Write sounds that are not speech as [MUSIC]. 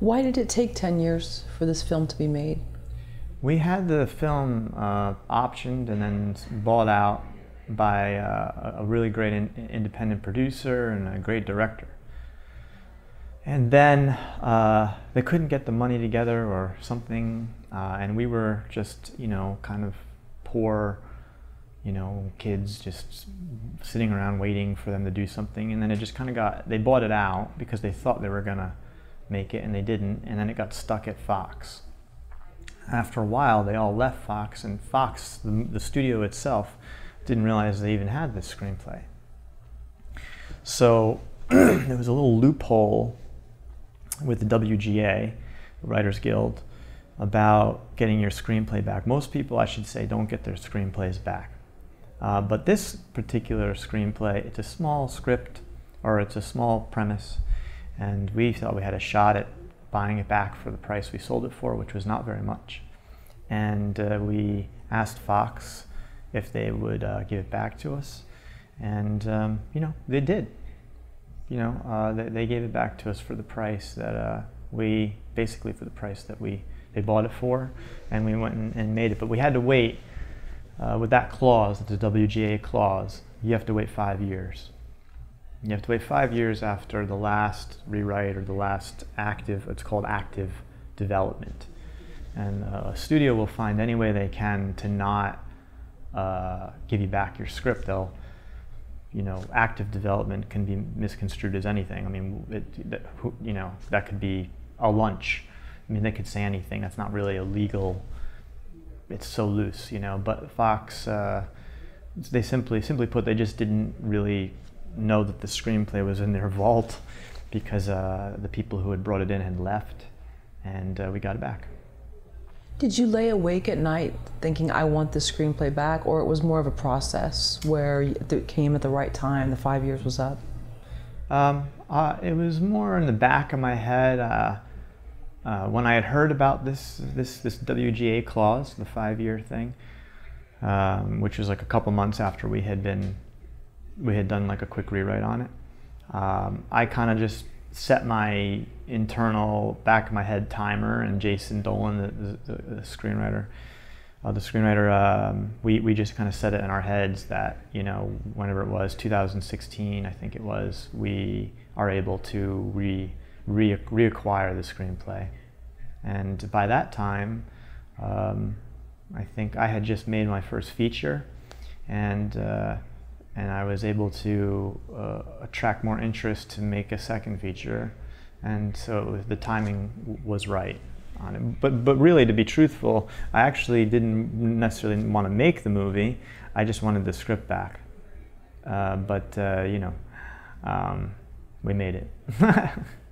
Why did it take 10 years for this film to be made? We had the film uh, optioned and then bought out by uh, a really great in- independent producer and a great director. And then uh, they couldn't get the money together or something, uh, and we were just, you know, kind of poor, you know, kids just sitting around waiting for them to do something. And then it just kind of got, they bought it out because they thought they were going to make it and they didn't. And then it got stuck at Fox. After a while, they all left Fox, and Fox, the, the studio itself, didn't realize they even had this screenplay. So [CLEARS THROAT] there was a little loophole with the WGA, the Writers Guild, about getting your screenplay back. Most people, I should say, don't get their screenplays back. Uh, but this particular screenplay, it's a small script or it's a small premise, and we thought we had a shot at buying it back for the price we sold it for, which was not very much. And uh, we asked Fox if they would uh, give it back to us, and um, you know they did. You know uh, they, they, gave it back to us for the price that uh, we basically for the price that we they bought it for, and we went and, and made it. But we had to wait uh, with that clause, the WGA clause. You have to wait five years. You have to wait five years after the last rewrite or the last active, it's called active development. And uh, a studio will find any way they can to not uh, give you back your script. They'll, you know, active development can be misconstrued as anything. I mean, it, that, you know, that could be a lunch. I mean, they could say anything. That's not really a legal. It's so loose, you know. But Fox, uh, they simply, simply put, they just didn't really know that the screenplay was in their vault because uh, the people who had brought it in had left, and uh, we got it back. Did you lay awake at night thinking, I want this screenplay back, or it was more of a process where it came at the right time, the five years was up? Um, uh, it was more in the back of my head. Uh, uh, when I had heard about this, this, this WGA clause, the five year thing, um, which was like a couple months after we had been we had done like a quick rewrite on it. Um, I kind of just set my internal back of my head timer, and Jason Dolan, the, the, the screenwriter, uh, the screenwriter, um, we, we just kind of set it in our heads that you know whenever it was 2016, I think it was, we are able to re, re reacquire the screenplay, and by that time, um, I think I had just made my first feature, and uh, and I was able to uh, attract more interest to make a second feature, and so the timing was right on it. But but really, to be truthful, I actually didn't necessarily want to make the movie. I just wanted the script back. Uh, but uh, you know, um, we made it. [LAUGHS]